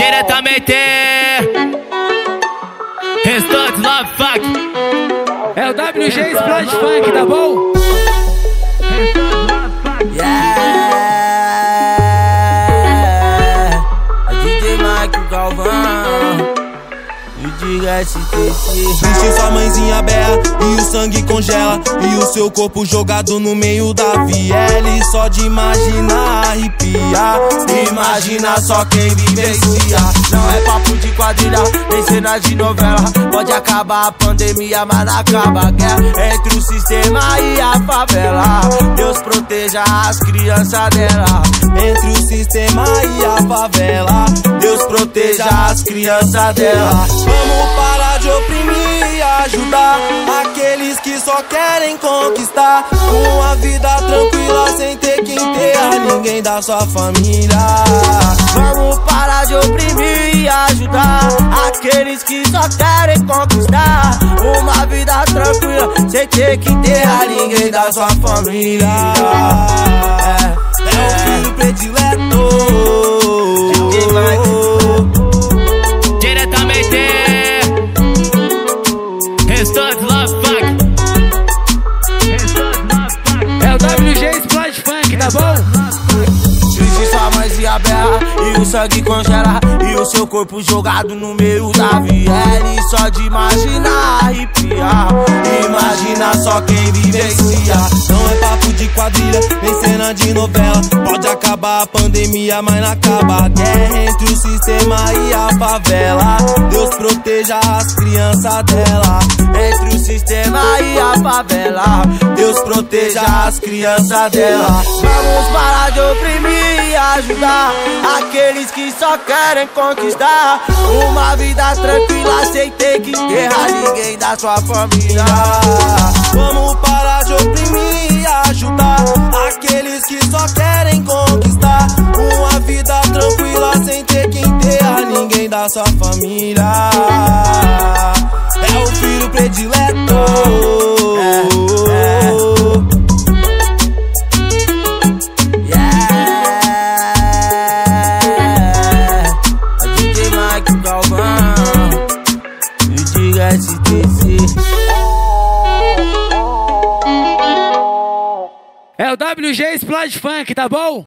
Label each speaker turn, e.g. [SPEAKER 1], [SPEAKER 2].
[SPEAKER 1] Diretamente. Restante Love Funk.
[SPEAKER 2] É o WG Splash Funk, tá bom?
[SPEAKER 3] Yeah, a DJ Mike Galvão e diga STC.
[SPEAKER 4] Sua mãezinha berra e o sangue congela E o seu corpo jogado no meio da viela Só de imaginar arrepiar Imagina só quem vivencia
[SPEAKER 3] Não é papo de quadrilha, nem cena de novela. Pode acabar a pandemia, mas acaba a guerra entre o sistema e a favela. Deus proteja as crianças dela.
[SPEAKER 4] Entre o sistema e a favela Deus proteja as crianças dela Vamos parar de oprimir e ajudar Aqueles que só querem conquistar. Uma vida tranquila sem ter que enterrar ninguém da sua família.
[SPEAKER 3] Vamos parar de oprimir e ajudar aqueles que só querem conquistar. Uma vida tranquila sem ter que enterrar ninguém da sua família.
[SPEAKER 4] É, é. O filho predileto
[SPEAKER 1] Restante Love Funk
[SPEAKER 2] É o WG Splash Funk, tá bom?
[SPEAKER 3] Triste sua mãezinha berra e o sangue congela E o seu corpo jogado no meio da viela. Só de imaginar arrepiar
[SPEAKER 4] Imagina só quem vivencia. Não é papo de quadrilha, nem cena de novela. Pode acabar a pandemia, mas não acaba a guerra Entre o sistema e a favela. Deus proteja as crianças dela
[SPEAKER 3] Entre o sistema e a favela.
[SPEAKER 4] Deus proteja as crianças dela.
[SPEAKER 3] Vamos parar de oprimir e ajudar Aqueles que só querem conquistar. Uma vida tranquila sem ter que enterrar ninguém da sua família.
[SPEAKER 4] Vamos da sua família. É o filho predileto.
[SPEAKER 3] Yeah A DJ Mike Galvão E diga
[SPEAKER 2] É o WG Splash Funk, tá bom?